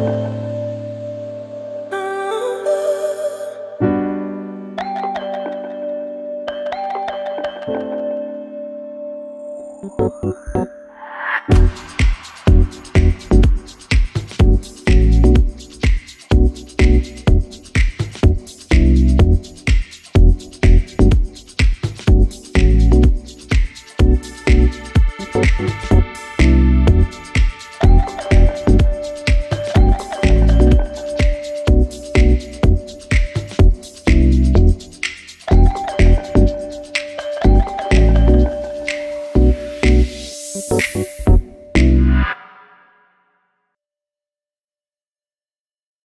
Thank